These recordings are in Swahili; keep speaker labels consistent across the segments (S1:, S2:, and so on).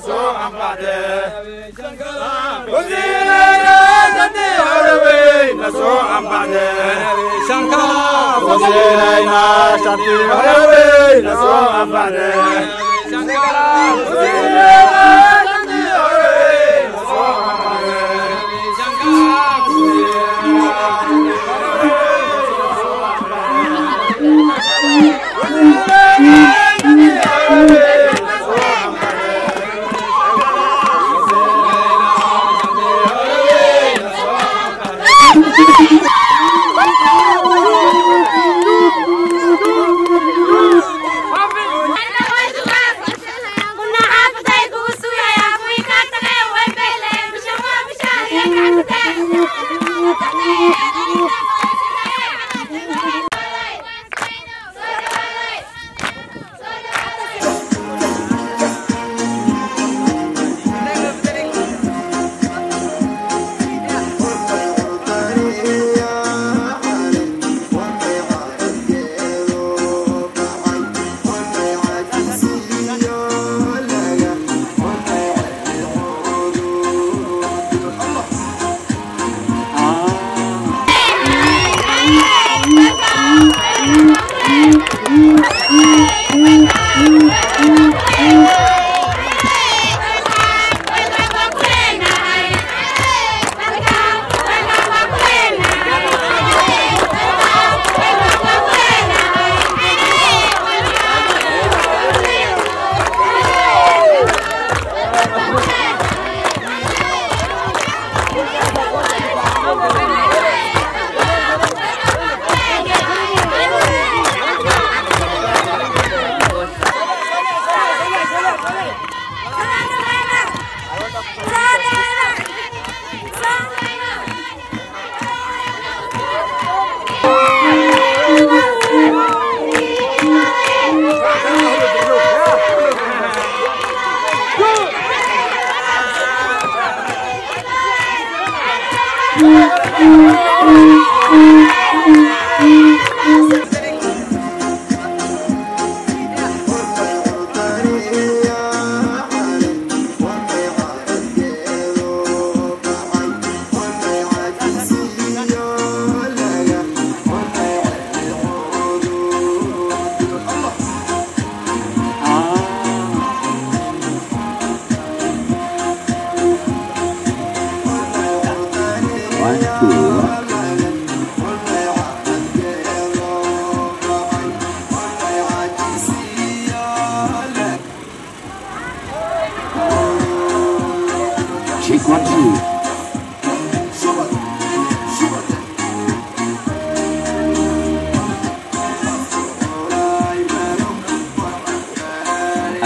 S1: so am bade shankara. nati harabe na so am bade Shankara Bozile na shanti harabe na so am
S2: Shankara Thank you.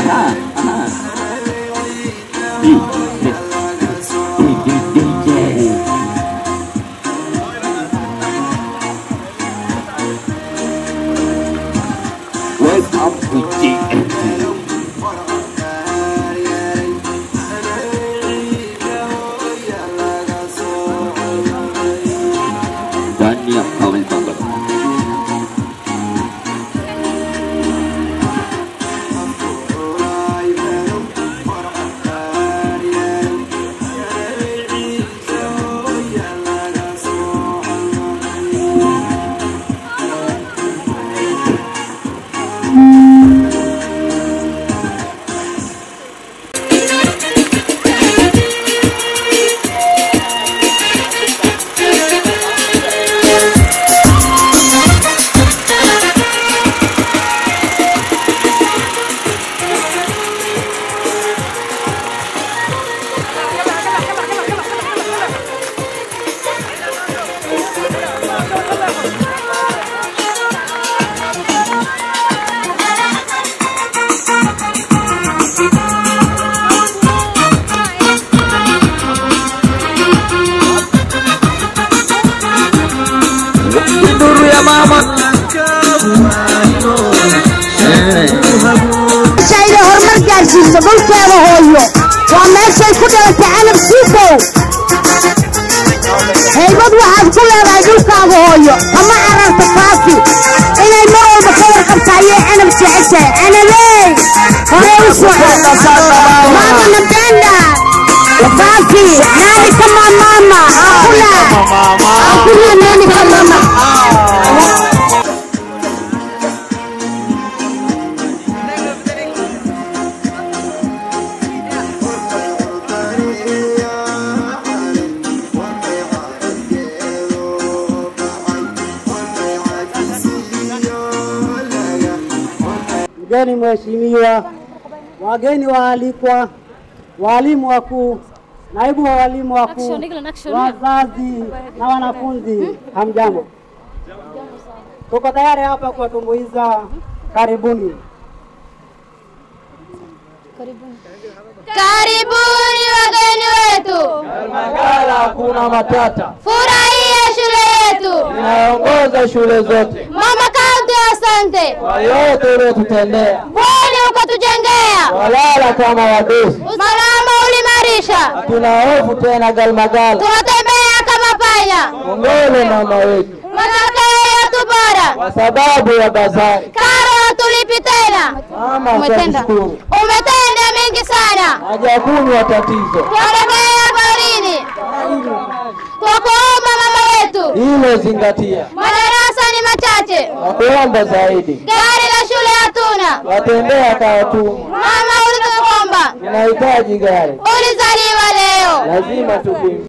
S3: 하다가 ida horumar gaarsiiso dhulkeeda hooyo waa meeshay ku dhalatay calam siikow haybad waxaad ku leedahay dhulkaaga hooyo kama cararta faafi inay mar walba ka warqabta ayay canab jeceshahay canabey horey u socomaamana benda faafi naani kama maama akula akula naani
S4: mgeni mheshimiwa, wageni waalikwa, walimu wakuu, naibu wa walimu wakuu, wazazi na wanafunzi, hamjambo? Tuko tayari hapa kuwatumbuiza. Karibuni.
S2: Karibuni wageni wetu,
S1: Magala hakuna matata,
S2: furahia shule yetu.
S1: inaongoza shule zote
S2: asante.
S1: Kwa yote uliotutendea.
S2: Bwana ukatujengea?
S1: Walala kama wadusi,
S2: usalama, ulimarisha,
S1: tuna hofu tena Galmagala.
S2: tunatembea kama panya,
S1: Mbele mama wetu,
S2: matokeo yetu bora,
S1: kwa sababu ya bazari.
S2: karo tulipi tena.
S1: Mama
S2: Umetenda, mengi sana,
S1: hajakunywa tatizo.
S2: Tuelekea baharini. Twakuomba mama wetu,
S1: hilo, zingatia kuomba zaidi,
S2: gari la shule hatuna.
S1: watendea kawatumwa.
S2: Mama ulikuomba.
S1: Ninahitaji gari,
S2: ulizaliwa leo
S1: lazima tupime